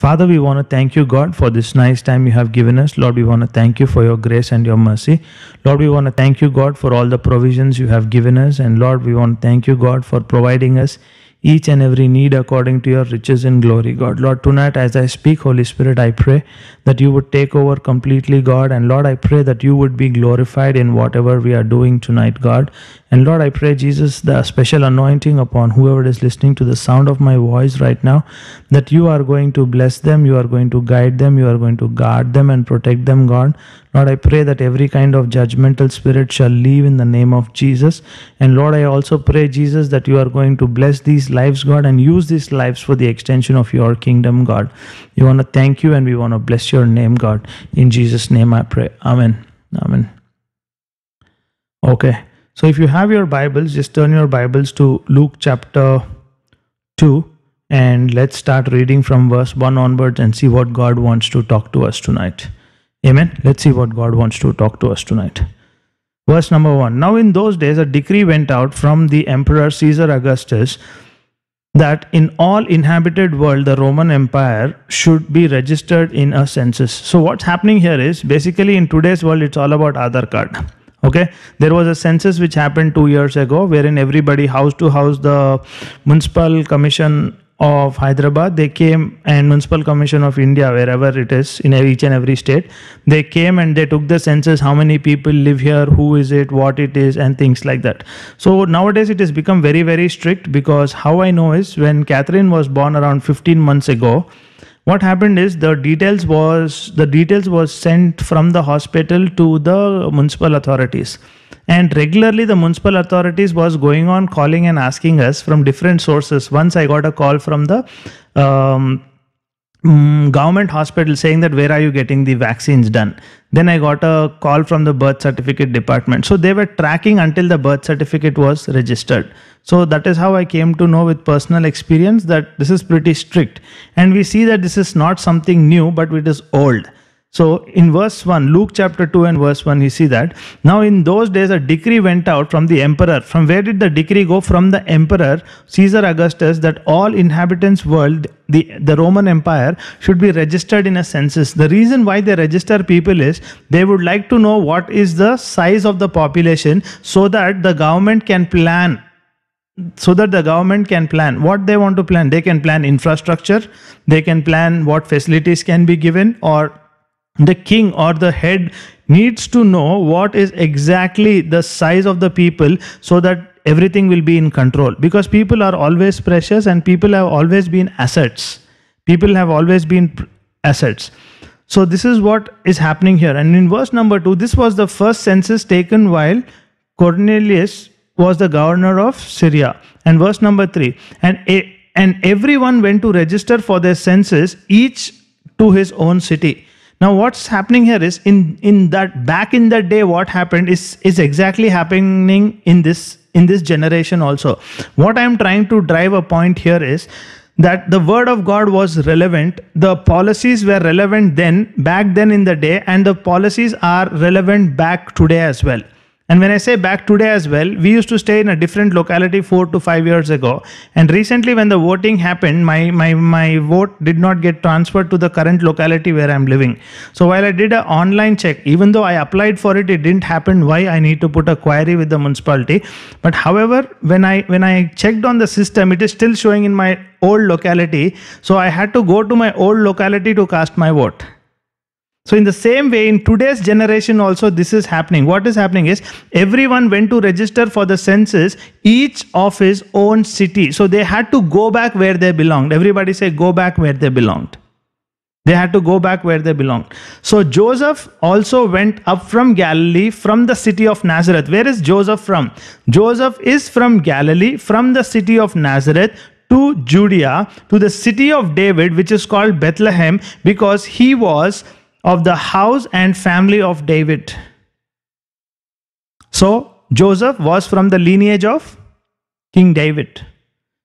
Father, we want to thank you, God, for this nice time you have given us. Lord, we want to thank you for your grace and your mercy. Lord, we want to thank you, God, for all the provisions you have given us. And Lord, we want to thank you, God, for providing us each and every need according to your riches in glory, God. Lord, tonight as I speak, Holy Spirit, I pray that you would take over completely, God. And Lord, I pray that you would be glorified in whatever we are doing tonight, God. And Lord, I pray, Jesus, the special anointing upon whoever is listening to the sound of my voice right now, that you are going to bless them, you are going to guide them, you are going to guard them and protect them, God. Lord, I pray that every kind of judgmental spirit shall leave in the name of Jesus. And Lord, I also pray, Jesus, that you are going to bless these lives, God, and use these lives for the extension of your kingdom, God. We want to thank you and we want to bless your name, God. In Jesus' name I pray. Amen. Amen. Okay. So if you have your Bibles, just turn your Bibles to Luke chapter 2 and let's start reading from verse 1 onwards and see what God wants to talk to us tonight. Amen. Let's see what God wants to talk to us tonight. Verse number 1 Now in those days a decree went out from the emperor Caesar Augustus that in all inhabited world the roman empire should be registered in a census so what's happening here is basically in today's world it's all about aadhaar card okay there was a census which happened 2 years ago wherein everybody house to house the municipal commission of Hyderabad, they came and Municipal Commission of India, wherever it is in each and every state, they came and they took the census, how many people live here, who is it, what it is, and things like that. So nowadays it has become very, very strict because how I know is when Catherine was born around 15 months ago, what happened is the details was the details was sent from the hospital to the municipal authorities. And regularly the municipal authorities was going on calling and asking us from different sources. Once i got a call from the um, mm, government hospital saying that where are you getting the vaccines done? Then i got a call from the birth certificate department. So they were tracking until the birth certificate was registered. So that is how i came to know with personal experience that this is pretty strict. And we see that this is not something new but it is old so in verse 1, Luke chapter 2 and verse 1, you see that. Now in those days, a decree went out from the emperor. From where did the decree go? From the emperor, Caesar Augustus, that all inhabitants world, the, the Roman Empire, should be registered in a census. The reason why they register people is they would like to know what is the size of the population so that the government can plan so that the government can plan what they want to plan they can plan infrastructure they can plan what facilities can be given or the king or the head needs to know what is exactly the size of the people so that everything will be in control. Because people are always precious and people have always been assets. People have always been assets. So this is what is happening here. And in verse number 2 this was the first census taken while Quirinius was the governor of syria. And verse number 3 and and everyone went to register for their census each to his own city now, what's happening here is in in that back in that day, what happened is is exactly happening in this in this generation also. What I am trying to drive a point here is that the word of God was relevant. The policies were relevant then, back then in the day, and the policies are relevant back today as well. And when I say back today as well, we used to stay in a different locality four to five years ago. And recently, when the voting happened, my my my vote did not get transferred to the current locality where I'm living. So while I did an online check, even though I applied for it, it didn't happen. Why I need to put a query with the municipality. But however, when I when I checked on the system, it is still showing in my old locality. So I had to go to my old locality to cast my vote. So, in the same way, in today's generation, also this is happening. What is happening is everyone went to register for the census, each of his own city. So, they had to go back where they belonged. Everybody say, go back where they belonged. They had to go back where they belonged. So, Joseph also went up from Galilee, from the city of Nazareth. Where is Joseph from? Joseph is from Galilee, from the city of Nazareth to Judea, to the city of David, which is called Bethlehem, because he was of the house and family of David. So, Joseph was from the lineage of King David.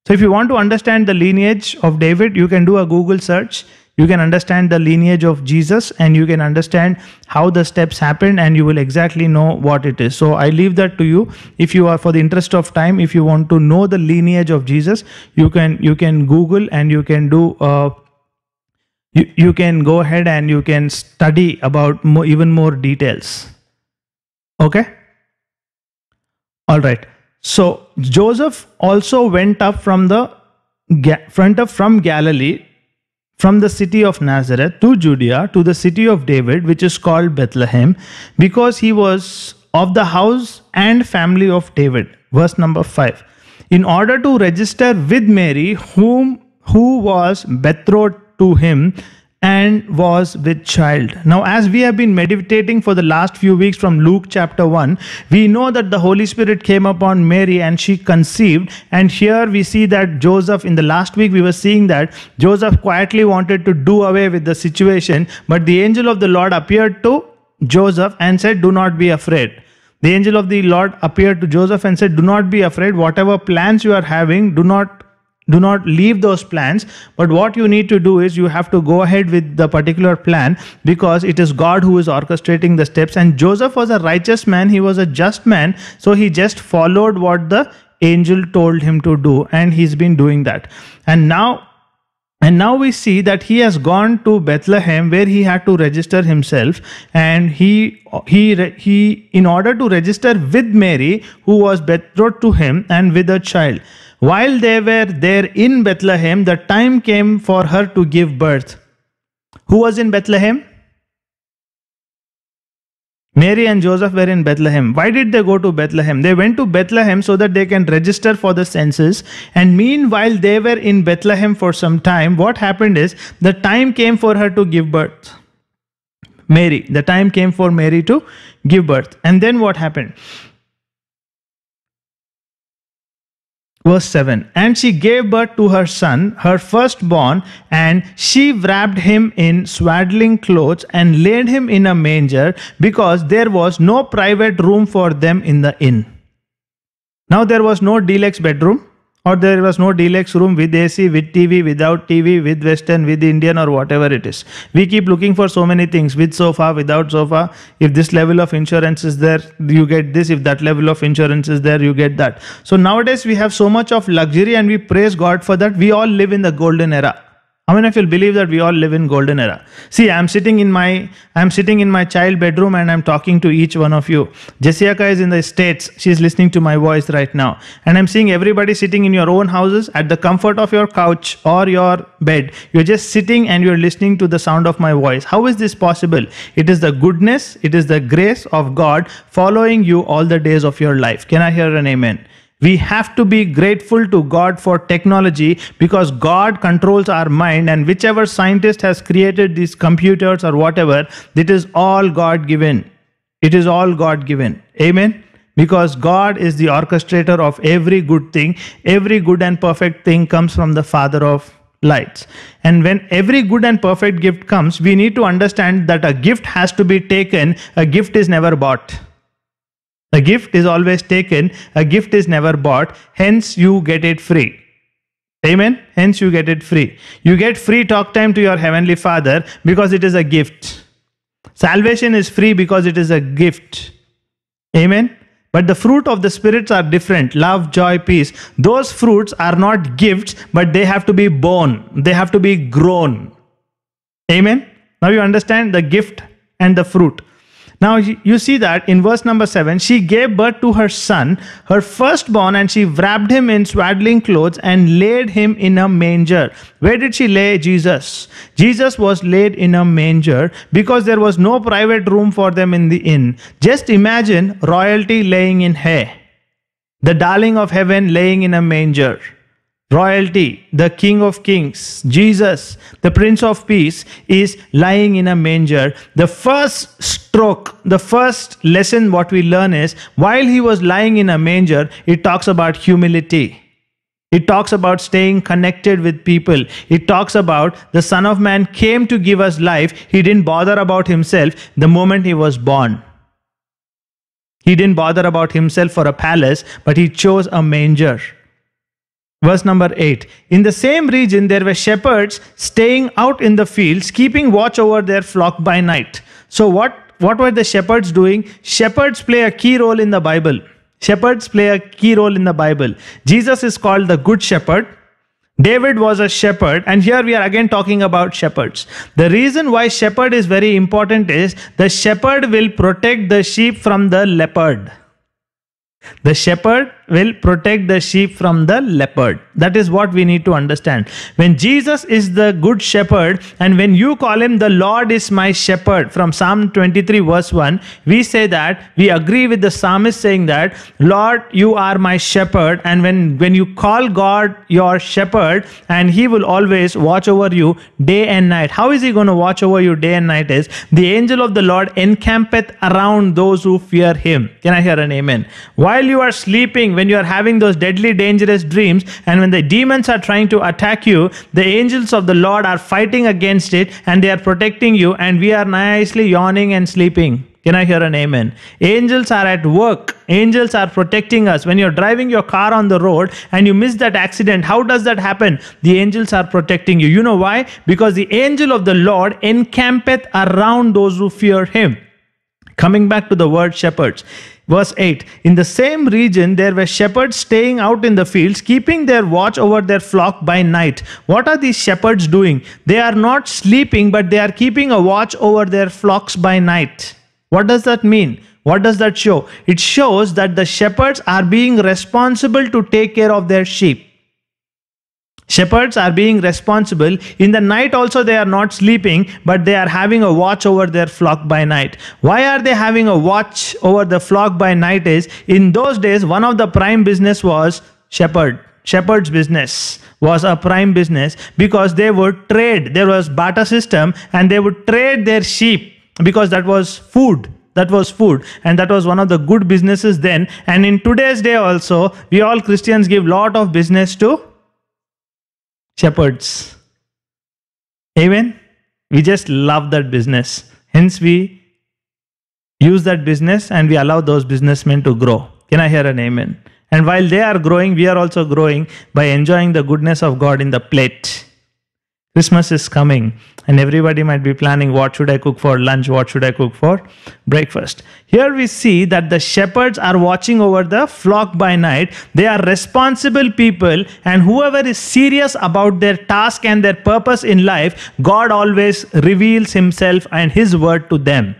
So, if you want to understand the lineage of David, you can do a Google search. You can understand the lineage of Jesus and you can understand how the steps happened and you will exactly know what it is. So, I leave that to you. If you are, for the interest of time, if you want to know the lineage of Jesus, you can you can Google and you can do. Uh, you, you can go ahead and you can study about even more details. Okay? All right. So Joseph also went up from the front of from Galilee from the city of Nazareth to Judea to the city of David, which is called Bethlehem, because he was of the house and family of David. Verse number 5. In order to register with Mary, whom who was betrothed to him and was with child. Now, as we have been meditating for the last few weeks from Luke chapter 1, we know that the Holy Spirit came upon Mary and she conceived. And here we see that Joseph, in the last week, we were seeing that Joseph quietly wanted to do away with the situation, but the angel of the Lord appeared to Joseph and said, Do not be afraid. The angel of the Lord appeared to Joseph and said, Do not be afraid. Whatever plans you are having, do not do not leave those plans. But what you need to do is you have to go ahead with the particular plan because it is god who is orchestrating the steps. And joseph was a righteous man. He was a just man. So he just followed what the angel told him to do. And he's been doing that. And now and now we see that he has gone to Bethlehem where he had to register himself. And he he he in order to register with Mary who was betrothed to him and with a child while they were there in Bethlehem, the time came for her to give birth. Who was in Bethlehem? Mary and Joseph were in Bethlehem. Why did they go to Bethlehem? They went to Bethlehem so that they can register for the census. And meanwhile, they were in Bethlehem for some time. What happened is the time came for her to give birth. Mary, the time came for Mary to give birth. And then what happened? Verse 7 And she gave birth to her son, her firstborn, and she wrapped him in swaddling clothes and laid him in a manger because there was no private room for them in the inn. Now there was no deluxe bedroom or there was no deluxe room with AC, with TV, without TV, with Western, with Indian, or whatever it is. We keep looking for so many things with sofa, without sofa. If this level of insurance is there, you get this. If that level of insurance is there, you get that. So nowadays we have so much of luxury and we praise God for that. We all live in the golden era. How many of you believe that we all live in golden era? See, I'm sitting in my I'm sitting in my child bedroom and I'm talking to each one of you. Jessica is in the States. She's listening to my voice right now. And I'm seeing everybody sitting in your own houses at the comfort of your couch or your bed. You're just sitting and you're listening to the sound of my voice. How is this possible? It is the goodness, it is the grace of God following you all the days of your life. Can I hear an amen? We have to be grateful to God for technology because God controls our mind, and whichever scientist has created these computers or whatever, it is all God given. It is all God given. Amen. Because God is the orchestrator of every good thing. Every good and perfect thing comes from the Father of lights. And when every good and perfect gift comes, we need to understand that a gift has to be taken, a gift is never bought. A gift is always taken, a gift is never bought, hence you get it free. Amen. Hence you get it free. You get free talk time to your heavenly Father because it is a gift. Salvation is free because it is a gift. Amen. But the fruit of the spirits are different love, joy, peace. Those fruits are not gifts, but they have to be born, they have to be grown. Amen. Now you understand the gift and the fruit. Now you see that in verse number 7, she gave birth to her son, her firstborn, and she wrapped him in swaddling clothes and laid him in a manger. Where did she lay Jesus? Jesus was laid in a manger because there was no private room for them in the inn. Just imagine royalty laying in hay, the darling of heaven laying in a manger royalty, the King of Kings, Jesus, the Prince of Peace, is lying in a manger. The first stroke, the first lesson, what we learn is while he was lying in a manger, it talks about humility. It talks about staying connected with people. It talks about the Son of Man came to give us life. He didn't bother about himself the moment he was born. He didn't bother about himself for a palace, but he chose a manger. Verse number 8 In the same region, there were shepherds staying out in the fields, keeping watch over their flock by night. So, what, what were the shepherds doing? Shepherds play a key role in the Bible. Shepherds play a key role in the Bible. Jesus is called the Good Shepherd. David was a shepherd, and here we are again talking about shepherds. The reason why shepherd is very important is the shepherd will protect the sheep from the leopard. The shepherd will protect the sheep from the leopard. That is what we need to understand. When Jesus is the good shepherd, and when you call him the Lord is my shepherd from Psalm 23, verse 1, we say that we agree with the psalmist saying that, Lord, you are my shepherd. And when, when you call God your shepherd, and he will always watch over you day and night. How is he going to watch over you day and night? Is the angel of the Lord encampeth around those who fear him. Can I hear an amen? While you are sleeping, when you are having those deadly, dangerous dreams, and when the demons are trying to attack you, the angels of the Lord are fighting against it and they are protecting you, and we are nicely yawning and sleeping. Can I hear an amen? Angels are at work. Angels are protecting us. When you're driving your car on the road and you miss that accident, how does that happen? The angels are protecting you. You know why? Because the angel of the Lord encampeth around those who fear him. Coming back to the word shepherds. Verse 8 In the same region, there were shepherds staying out in the fields, keeping their watch over their flock by night. What are these shepherds doing? They are not sleeping, but they are keeping a watch over their flocks by night. What does that mean? What does that show? It shows that the shepherds are being responsible to take care of their sheep. Shepherds are being responsible. In the night also they are not sleeping, but they are having a watch over their flock by night. Why are they having a watch over the flock by night is in those days one of the prime business was shepherd. Shepherd's business was a prime business because they would trade. There was barter system and they would trade their sheep because that was food that was food and that was one of the good businesses then and in today's day also we all christians give lot of business to shepherds. Amen. We just love that business. Hence, we use that business and we allow those businessmen to grow. Can I hear an amen? And while they are growing, we are also growing by enjoying the goodness of God in the plate. Christmas is coming and everybody might be planning what should I cook for lunch, what should I cook for breakfast. Here we see that the shepherds are watching over the flock by night. They are responsible people, and whoever is serious about their task and their purpose in life, God always reveals Himself and His word to them.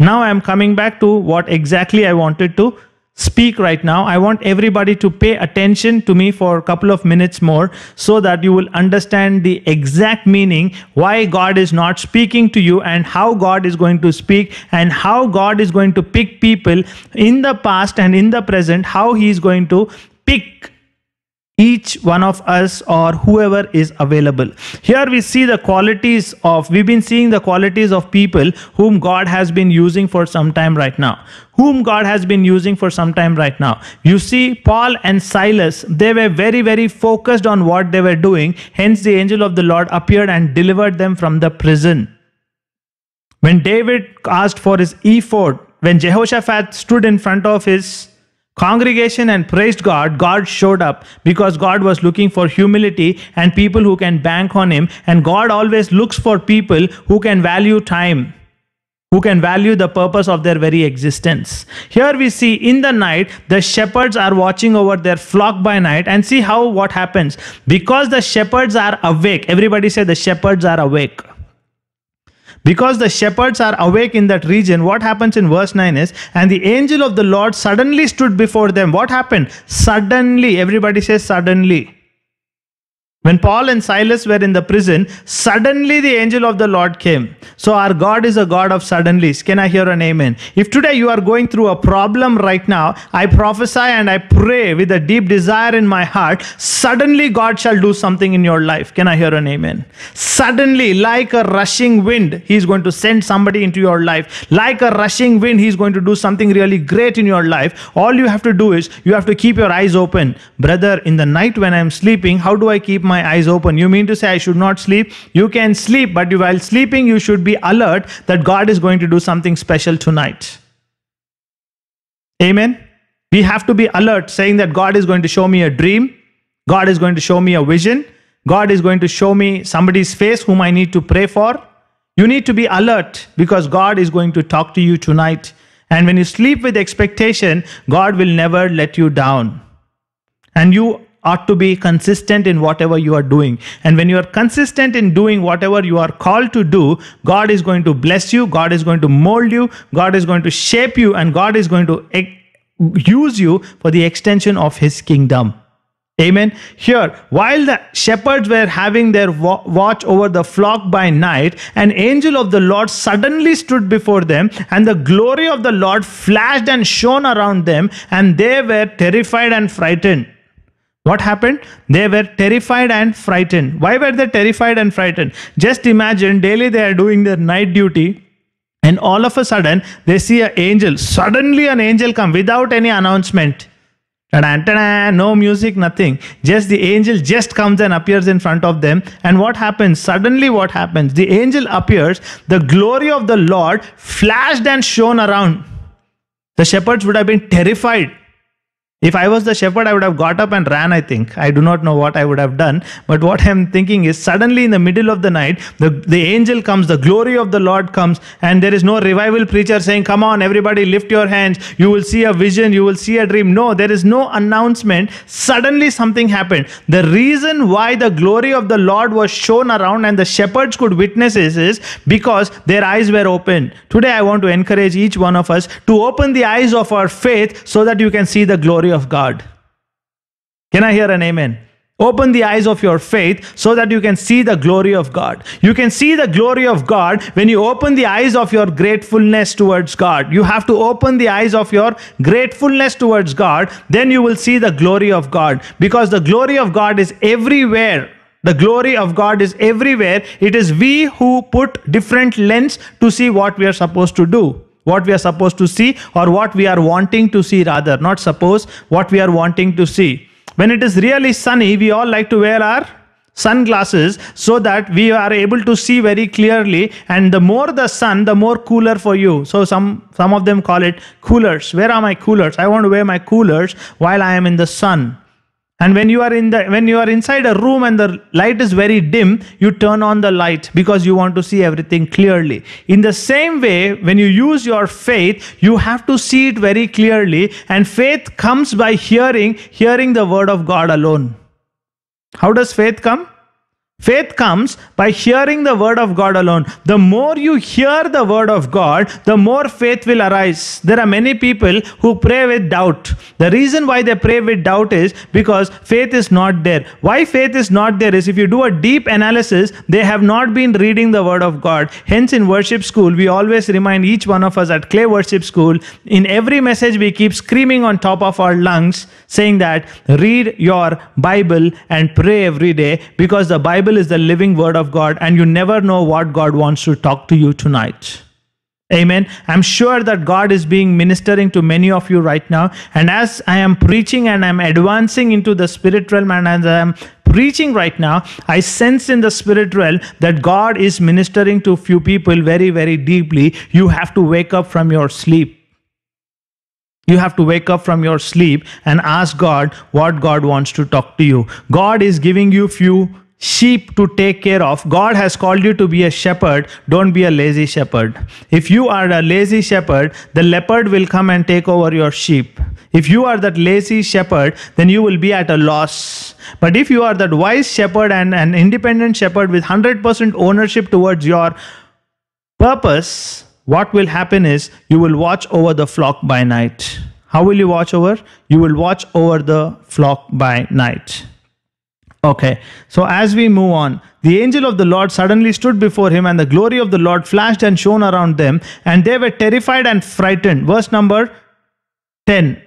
Now I am coming back to what exactly I wanted to speak right now. I want everybody to pay attention to me for a couple of minutes more so that you will understand the exact meaning why God is not speaking to you and how God is going to speak and how God is going to pick people in the past and in the present, how He is going to pick each one of us or whoever is available. Here we see the qualities of, we've been seeing the qualities of people whom God has been using for some time right now. Whom God has been using for some time right now. You see, Paul and Silas, they were very, very focused on what they were doing. Hence, the angel of the Lord appeared and delivered them from the prison. When David asked for his ephod, when Jehoshaphat stood in front of his congregation and praised God, God showed up because God was looking for humility and people who can bank on Him. And God always looks for people who can value time. Who can value the purpose of their very existence. Here we see in the night, the shepherds are watching over their flock by night and see how what happens. Because the shepherds are awake, everybody say the shepherds are awake. Because the shepherds are awake in that region, what happens in verse 9 is, and the angel of the Lord suddenly stood before them. What happened? Suddenly, everybody says suddenly. When Paul and Silas were in the prison, suddenly the angel of the Lord came. So, our God is a God of suddenlies. Can I hear an amen? If today you are going through a problem right now, I prophesy and I pray with a deep desire in my heart, suddenly God shall do something in your life. Can I hear an amen? Suddenly, like a rushing wind, He is going to send somebody into your life. Like a rushing wind, He is going to do something really great in your life. All you have to do is you have to keep your eyes open. Brother, in the night when I am sleeping, how do I keep my my eyes open. You mean to say I should not sleep? You can sleep, but while sleeping, you should be alert that God is going to do something special tonight. Amen. We have to be alert, saying that God is going to show me a dream, God is going to show me a vision, God is going to show me somebody's face whom I need to pray for. You need to be alert because God is going to talk to you tonight. And when you sleep with expectation, God will never let you down. And you ought to be consistent in whatever you are doing. And when you are consistent in doing whatever you are called to do, God is going to bless you, God is going to mold you, God is going to shape you, and God is going to use you for the extension of His kingdom. Amen. Here, while the shepherds were having their watch over the flock by night, an angel of the Lord suddenly stood before them, and the glory of the Lord flashed and shone around them, and they were terrified and frightened. What happened? They were terrified and frightened. Why were they terrified and frightened? Just imagine daily they are doing their night duty and all of a sudden they see an angel. Suddenly an angel come without any announcement. No music, nothing. Just the angel just comes and appears in front of them. And what happens? Suddenly, what happens? The angel appears, the glory of the Lord flashed and shone around. The shepherds would have been terrified. If I was the shepherd, I would have got up and ran, I think. I do not know what I would have done. But what I'm thinking is suddenly in the middle of the night, the, the angel comes, the glory of the Lord comes, and there is no revival preacher saying, Come on, everybody, lift your hands. You will see a vision, you will see a dream. No, there is no announcement. Suddenly something happened. The reason why the glory of the Lord was shown around and the shepherds could witness is, is because their eyes were open. Today, I want to encourage each one of us to open the eyes of our faith so that you can see the glory of God. Can I hear an amen? Open the eyes of your faith so that you can see the glory of God. You can see the glory of God when you open the eyes of your gratefulness towards God. You have to open the eyes of your gratefulness towards God, then you will see the glory of God because the glory of God is everywhere. The glory of God is everywhere. It is we who put different lens to see what we are supposed to do what we are supposed to see or what we are wanting to see rather. Not suppose what we are wanting to see. When it is really sunny we all like to wear our sunglasses so that we are able to see very clearly. And the more the sun the more cooler for you. So some some of them call it coolers. Where are my coolers? I want to wear my coolers while i am in the sun and when you are in the when you are inside a room and the light is very dim you turn on the light because you want to see everything clearly. In the same way when you use your faith you have to see it very clearly. And faith comes by hearing hearing the word of god alone. How does faith come Faith comes by hearing the word of God alone. The more you hear the word of God, the more faith will arise. There are many people who pray with doubt. The reason why they pray with doubt is because faith is not there. Why faith is not there is if you do a deep analysis, they have not been reading the word of God. Hence, in worship school, we always remind each one of us at Clay Worship School, in every message, we keep screaming on top of our lungs, saying that read your Bible and pray every day because the Bible Bible is the living word of God, and you never know what God wants to talk to you tonight. Amen. I'm sure that God is being ministering to many of you right now. And as I am preaching and I'm advancing into the spirit realm and as I am preaching right now, I sense in the spirit realm that God is ministering to few people very, very deeply. You have to wake up from your sleep. You have to wake up from your sleep and ask God what God wants to talk to you. God is giving you few sheep to take care of. God has called you to be a shepherd. Don't be a lazy shepherd. If you are a lazy shepherd, the leopard will come and take over your sheep. If you are that lazy shepherd, then you will be at a loss. But if you are that wise shepherd and an independent shepherd with 100% ownership towards your purpose, what will happen is you will watch over the flock by night. How will you watch over? You will watch over the flock by night. Okay, so as we move on, the angel of the Lord suddenly stood before him, and the glory of the Lord flashed and shone around them, and they were terrified and frightened. Verse number 10.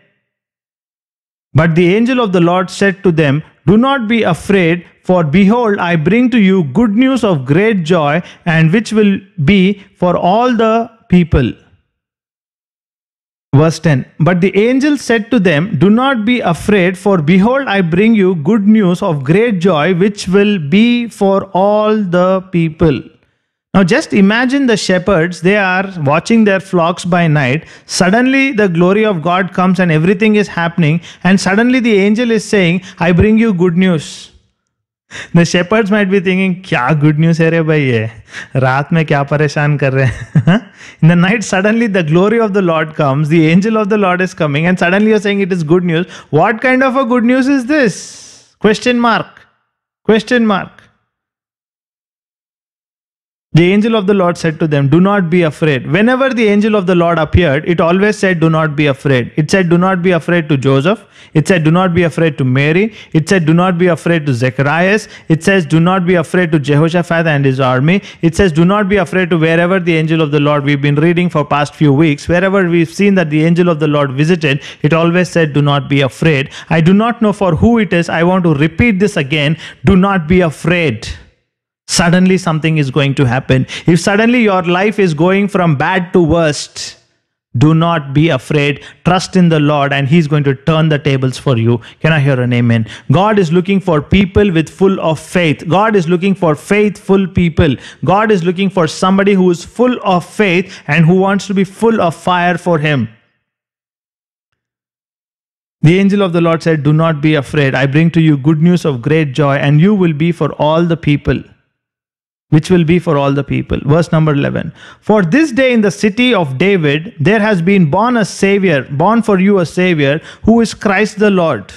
But the angel of the Lord said to them, Do not be afraid, for behold, I bring to you good news of great joy, and which will be for all the people. Verse 10 But the angel said to them, Do not be afraid, for behold, I bring you good news of great joy, which will be for all the people. Now, just imagine the shepherds, they are watching their flocks by night. Suddenly, the glory of God comes and everything is happening. And suddenly, the angel is saying, I bring you good news. The shepherds might be thinking, क्या good news है रे भाई ये रात में क्या परेशान कर रहे हैं In the night, suddenly the glory of the Lord comes, the angel of the Lord is coming, and suddenly you're saying it is good news. What kind of a good news is this? Question mark. Question mark. the angel of the Lord said to them, Do not be afraid. Whenever the angel of the Lord appeared, it always said, Do not be afraid. It said, Do not be afraid to Joseph. It said, Do not be afraid to Mary. It said, Do not be afraid to Zacharias. It says, Do not be afraid to Jehoshaphat and his army. It says, Do not be afraid to wherever the angel of the Lord, we've been reading for past few weeks, wherever we've seen that the angel of the Lord visited, it always said, Do not be afraid. I do not know for who it is. I want to repeat this again. Do not be afraid suddenly something is going to happen. If suddenly your life is going from bad to worst, do not be afraid. Trust in the Lord, and He's going to turn the tables for you. Can I hear an amen? God is looking for people with full of faith. God is looking for faithful people. God is looking for somebody who is full of faith and who wants to be full of fire for Him. The angel of the Lord said, Do not be afraid. I bring to you good news of great joy, and you will be for all the people which will be for all the people. Verse number 11. For this day in the city of David, there has been born a Savior, born for you a Savior, who is Christ the Lord.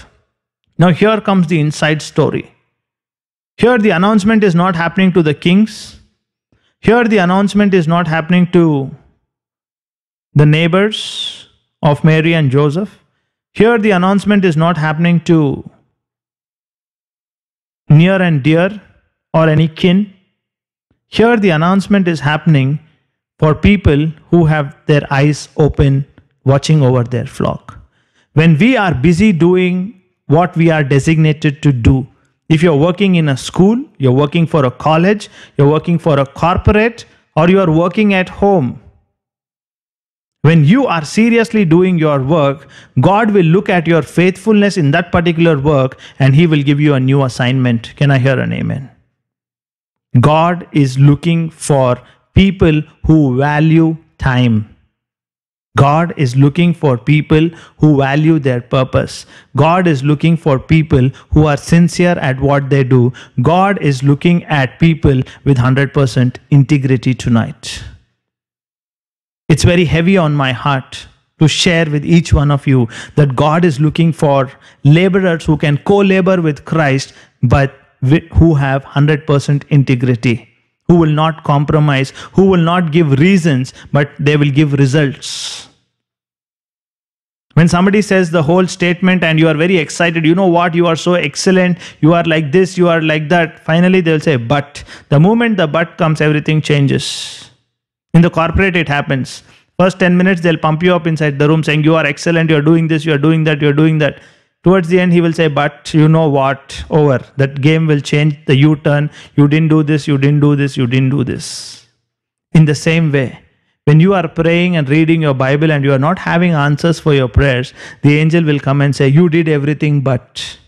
Now, here comes the inside story. Here, the announcement is not happening to the kings. Here, the announcement is not happening to the neighbors of Mary and Joseph. Here, the announcement is not happening to near and dear or any kin. Here, the announcement is happening for people who have their eyes open, watching over their flock. When we are busy doing what we are designated to do, if you're working in a school, you're working for a college, you're working for a corporate, or you are working at home, when you are seriously doing your work, God will look at your faithfulness in that particular work and He will give you a new assignment. Can I hear an amen? God is looking for people who value time. God is looking for people who value their purpose. God is looking for people who are sincere at what they do. God is looking at people with 100% integrity tonight. It's very heavy on my heart to share with each one of you that God is looking for laborers who can co labor with Christ, but who have 100% integrity, who will not compromise, who will not give reasons, but they will give results. When somebody says the whole statement and you are very excited, you know what, you are so excellent, you are like this, you are like that, finally they'll say, but. The moment the but comes, everything changes. In the corporate, it happens. First 10 minutes, they'll pump you up inside the room saying, You are excellent, you're doing this, you're doing that, you're doing that towards the end he will say but you know what? Over. That game will change the u turn you didn't do this. You didn't do this. You didn't do this. In the same way when you are praying and reading your bible and you are not having answers for your prayers the angel will come and say you did everything but.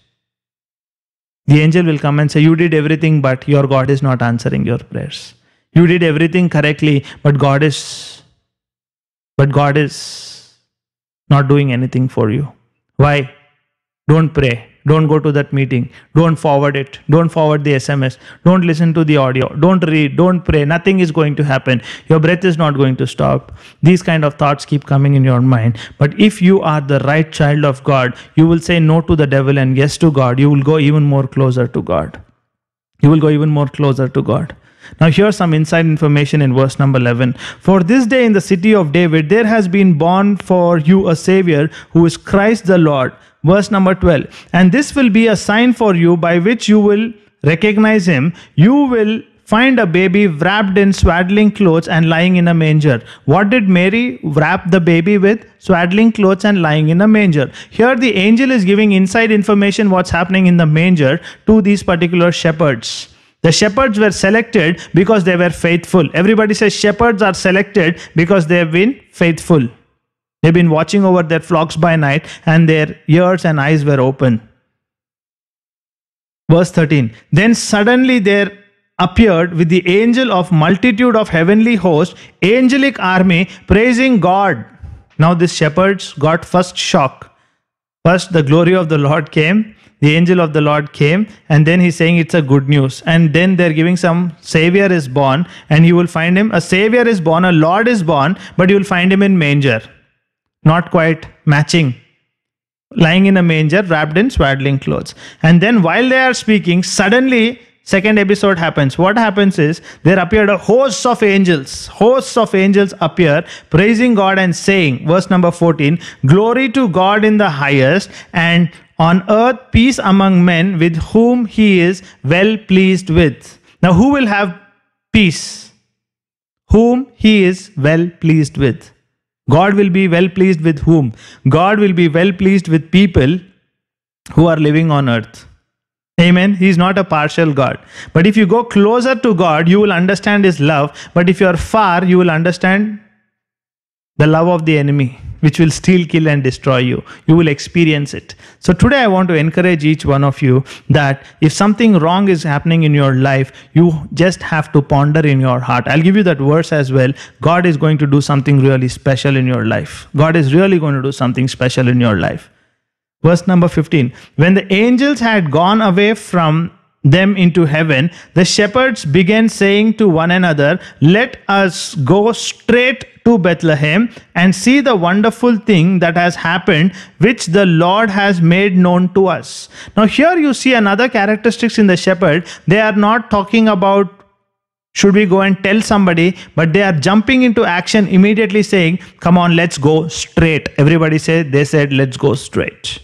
The angel will come and say you did everything but. Your god is not answering your prayers. You did everything correctly but god is but god is not doing anything for you. Why don't pray. Don't go to that meeting. Don't forward it. Don't forward the SMS. Don't listen to the audio. Don't read. Don't pray. Nothing is going to happen. Your breath is not going to stop. These kind of thoughts keep coming in your mind. But if you are the right child of God, you will say no to the devil and yes to God. You will go even more closer to God. You will go even more closer to God. Now, here's some inside information in verse number 11. For this day in the city of David, there has been born for you a Savior who is Christ the Lord. Verse number 12. And this will be a sign for you by which you will recognize him. You will find a baby wrapped in swaddling clothes and lying in a manger. What did Mary wrap the baby with? Swaddling clothes and lying in a manger. Here the angel is giving inside information what's happening in the manger to these particular shepherds. The shepherds were selected because they were faithful. Everybody says shepherds are selected because they have been faithful. They've been watching over their flocks by night, and their ears and eyes were open. Verse 13 Then suddenly there appeared with the angel of multitude of heavenly hosts, angelic army, praising God. Now, these shepherds got first shock. First, the glory of the Lord came, the angel of the Lord came, and then he's saying it's a good news. And then they're giving some Savior is born, and you will find him. A Savior is born, a Lord is born, but you will find him in manger not quite matching. lying in a manger, wrapped in swaddling clothes. And then while they are speaking, suddenly second episode happens what happens is there appeared a host of angels hosts of angels appear praising god and saying verse number 14 glory to god in the highest and on earth peace among men with whom he is well pleased with now who will have peace whom he is well pleased with god will be well pleased with whom god will be well pleased with people who are living on earth Amen. He is not a partial God. But if you go closer to God, you will understand His love. But if you are far, you will understand the love of the enemy, which will steal, kill, and destroy you. You will experience it. So today, I want to encourage each one of you that if something wrong is happening in your life, you just have to ponder in your heart. I'll give you that verse as well. God is going to do something really special in your life. God is really going to do something special in your life. Verse number 15 When the angels had gone away from them into heaven, the shepherds began saying to one another, Let us go straight to Bethlehem and see the wonderful thing that has happened, which the Lord has made known to us. Now, here you see another characteristics in the shepherd. They are not talking about should we go and tell somebody, but they are jumping into action immediately saying, Come on, let's go straight. Everybody said, They said, Let's go straight.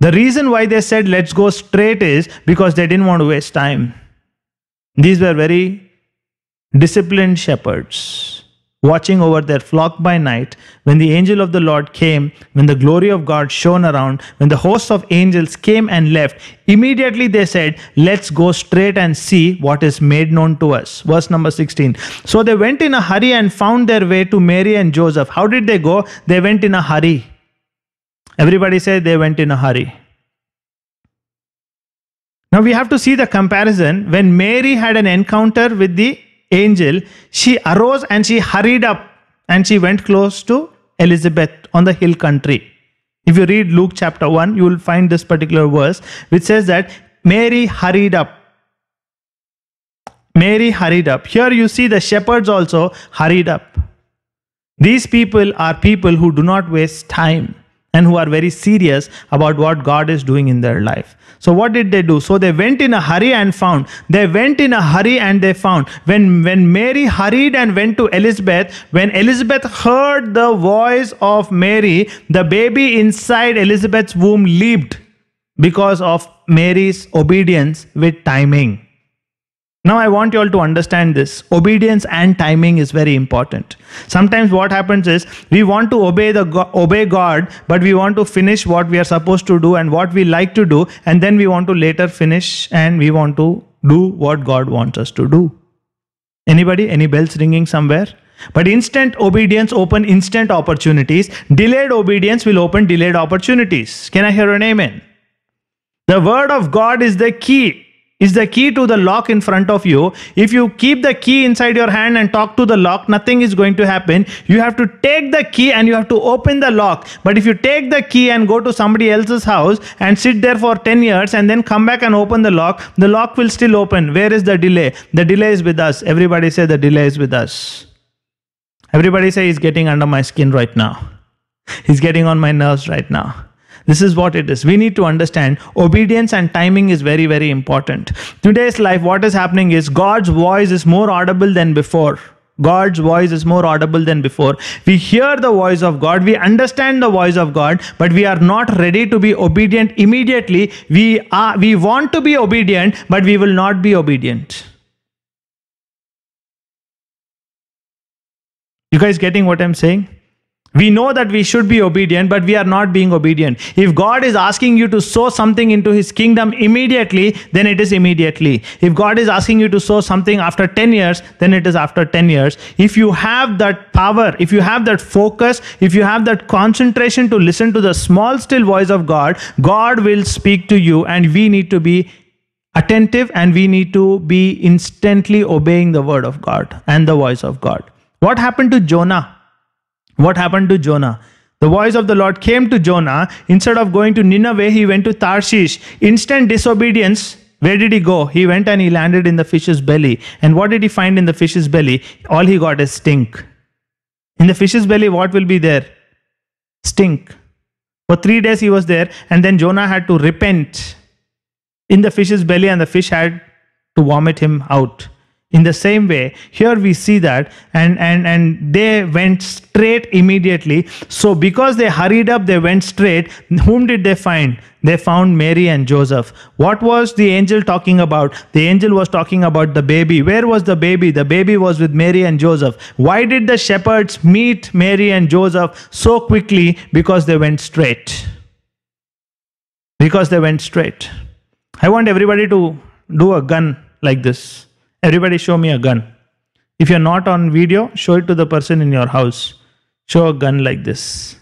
The reason why they said let's go straight is because they didn't want to waste time. These were very disciplined shepherds watching over their flock by night. When the angel of the Lord came, when the glory of God shone around, when the host of angels came and left, immediately they said, Let's go straight and see what is made known to us. Verse number 16. So they went in a hurry and found their way to Mary and Joseph. How did they go? They went in a hurry. Everybody said they went in a hurry. Now we have to see the comparison. When Mary had an encounter with the angel, she arose and she hurried up and she went close to Elizabeth on the hill country. If you read Luke chapter 1, you will find this particular verse which says that Mary hurried up. Mary hurried up. Here you see the shepherds also hurried up. These people are people who do not waste time and who are very serious about what God is doing in their life. So what did they do? So they went in a hurry and found. They went in a hurry and they found. When when Mary hurried and went to Elizabeth, when Elizabeth heard the voice of Mary, the baby inside Elizabeth's womb leaped because of Mary's obedience with timing. Now, I want you all to understand this. Obedience and timing is very important. Sometimes what happens is we want to obey the obey God, but we want to finish what we are supposed to do and what we like to do, and then we want to later finish and we want to do what God wants us to do. Anybody? Any bells ringing somewhere? But instant obedience open instant opportunities. Delayed obedience will open delayed opportunities. Can I hear an amen? The word of God is the key is the key to the lock in front of you. If you keep the key inside your hand and talk to the lock, nothing is going to happen. You have to take the key and you have to open the lock. But if you take the key and go to somebody else's house and sit there for 10 years and then come back and open the lock, the lock will still open. Where is the delay? The delay is with us. Everybody say the delay is with us. Everybody say he's getting under my skin right now. He's getting on my nerves right now. This is what it is. We need to understand obedience and timing is very, very important. Today's life, what is happening is God's voice is more audible than before. God's voice is more audible than before. We hear the voice of God, we understand the voice of God, but we are not ready to be obedient immediately. We are we want to be obedient, but we will not be obedient. You guys getting what I'm saying? We know that we should be obedient, but we are not being obedient. If God is asking you to sow something into His kingdom immediately, then it is immediately. If God is asking you to sow something after 10 years, then it is after 10 years. If you have that power, if you have that focus, if you have that concentration to listen to the small, still voice of God, God will speak to you, and we need to be attentive and we need to be instantly obeying the word of God and the voice of God. What happened to Jonah? What happened to Jonah? The voice of the Lord came to Jonah. Instead of going to Nineveh, he went to Tarshish. Instant disobedience. Where did he go? He went and he landed in the fish's belly. And what did he find in the fish's belly? All he got is stink. In the fish's belly, what will be there? Stink. For three days he was there, and then Jonah had to repent in the fish's belly, and the fish had to vomit him out in the same way here we see that and and and they went straight immediately. So because they hurried up they went straight whom did they find? They found mary and joseph. What was the angel talking about? The angel was talking about the baby. Where was the baby? The baby was with mary and joseph. Why did the shepherds meet mary and joseph so quickly? Because they went straight. Because they went straight. I want everybody to do a gun like this Everybody show me a gun. If you're not on video, show it to the person in your house. Show a gun like this.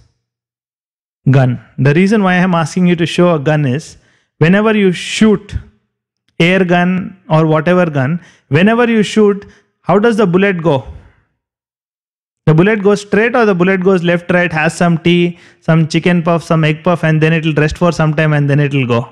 Gun. The reason why I'm asking you to show a gun is whenever you shoot air gun or whatever gun, whenever you shoot, how does the bullet go? The bullet goes straight or the bullet goes left, right, has some tea, some chicken puff, some egg puff, and then it'll rest for some time and then it'll go.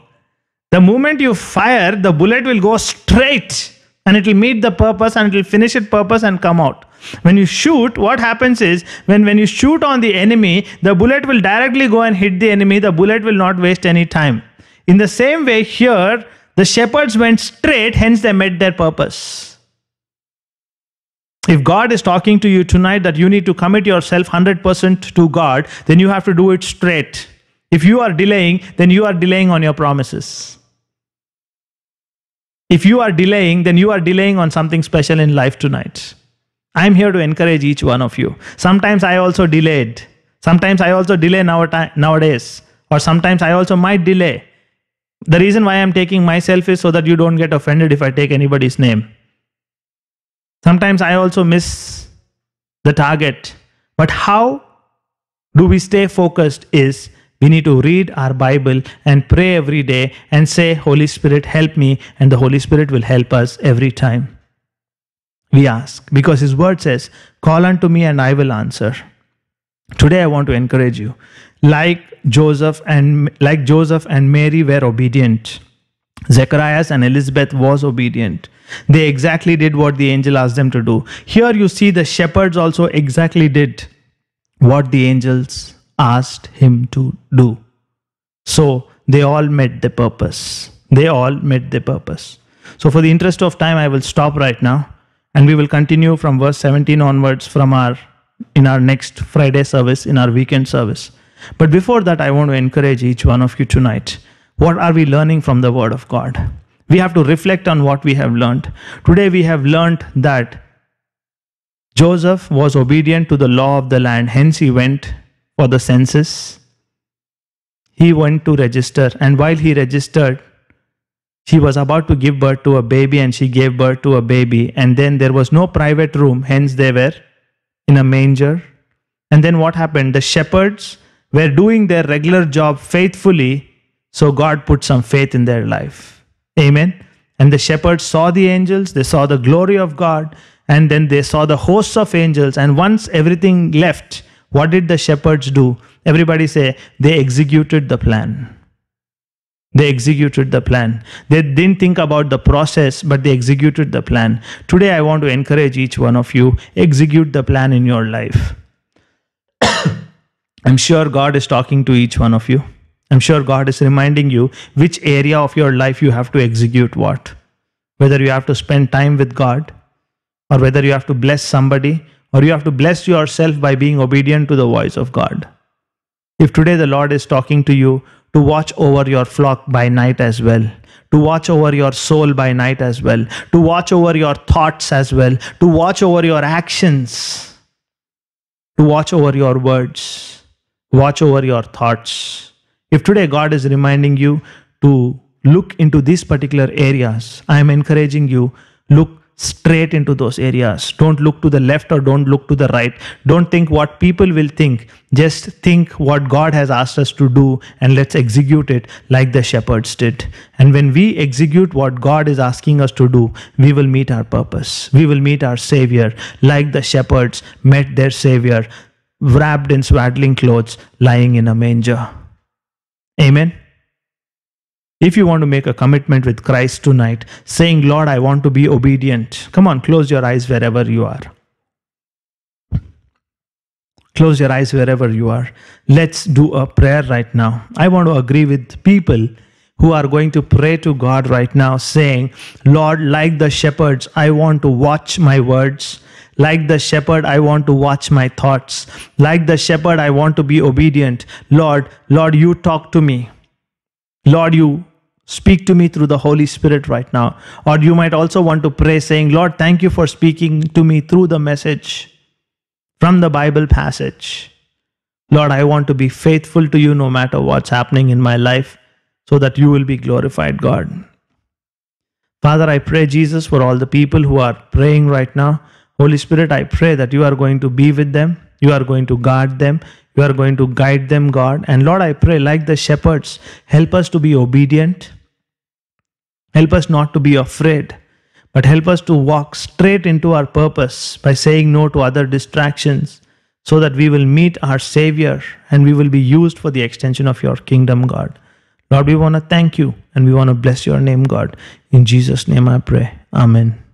The moment you fire, the bullet will go straight and it will meet the purpose and it will finish its purpose and come out. When you shoot, what happens is when, when you shoot on the enemy, the bullet will directly go and hit the enemy. The bullet will not waste any time. In the same way, here, the shepherds went straight, hence, they met their purpose. If God is talking to you tonight that you need to commit yourself 100% to God, then you have to do it straight. If you are delaying, then you are delaying on your promises. If you are delaying, then you are delaying on something special in life tonight. I'm here to encourage each one of you. Sometimes I also delayed. Sometimes I also delay nowadays. Or sometimes I also might delay. The reason why I'm taking myself is so that you don't get offended if I take anybody's name. Sometimes I also miss the target. But how do we stay focused is we need to read our Bible and pray every day and say, Holy Spirit, help me, and the Holy Spirit will help us every time. We ask because His word says, Call unto me and I will answer. Today I want to encourage you. Like Joseph and like Joseph and Mary were obedient. Zacharias and Elizabeth was obedient. They exactly did what the angel asked them to do. Here you see the shepherds also exactly did what the angels asked him to do. So they all met the purpose. They all met the purpose. So, for the interest of time, I will stop right now and we will continue from verse 17 onwards from our in our next Friday service, in our weekend service. But before that, I want to encourage each one of you tonight. What are we learning from the Word of God? We have to reflect on what we have learned. Today, we have learned that Joseph was obedient to the law of the land, hence, he went for the census. He went to register, and while he registered, she was about to give birth to a baby, and she gave birth to a baby. And then there was no private room, hence, they were in a manger. And then what happened? The shepherds were doing their regular job faithfully, so God put some faith in their life. Amen. And the shepherds saw the angels, they saw the glory of God, and then they saw the hosts of angels. And once everything left, what did the shepherds do? Everybody say, they executed the plan. They executed the plan. They didn't think about the process, but they executed the plan. Today, I want to encourage each one of you execute the plan in your life. I'm sure God is talking to each one of you. I'm sure God is reminding you which area of your life you have to execute what. Whether you have to spend time with God, or whether you have to bless somebody, or you have to bless yourself by being obedient to the voice of God. If today the Lord is talking to you to watch over your flock by night as well, to watch over your soul by night as well, to watch over your thoughts as well, to watch over your actions, to watch over your words, watch over your thoughts. If today God is reminding you to look into these particular areas, I am encouraging you look straight into those areas. Don't look to the left or don't look to the right. Don't think what people will think. Just think what God has asked us to do and let's execute it like the shepherds did. And when we execute what God is asking us to do, we will meet our purpose. We will meet our Savior like the shepherds met their Savior wrapped in swaddling clothes lying in a manger. Amen. If you want to make a commitment with Christ tonight, saying, Lord, I want to be obedient, come on, close your eyes wherever you are. Close your eyes wherever you are. Let's do a prayer right now. I want to agree with people who are going to pray to God right now, saying, Lord, like the shepherds, I want to watch my words. Like the shepherd, I want to watch my thoughts. Like the shepherd, I want to be obedient. Lord, Lord, you talk to me. Lord, you speak to me through the Holy Spirit right now. Or you might also want to pray, saying, Lord, thank you for speaking to me through the message from the Bible passage. Lord, I want to be faithful to you no matter what's happening in my life so that you will be glorified, God. Father, I pray, Jesus, for all the people who are praying right now. Holy Spirit, I pray that you are going to be with them, you are going to guard them, you are going to guide them, God. And Lord, I pray, like the shepherds, help us to be obedient, help us not to be afraid. But help us to walk straight into our purpose by saying no to other distractions so that we will meet our Savior and we will be used for the extension of your kingdom, God. Lord, we want to thank you and we want to bless your name, God. In Jesus' name I pray. Amen.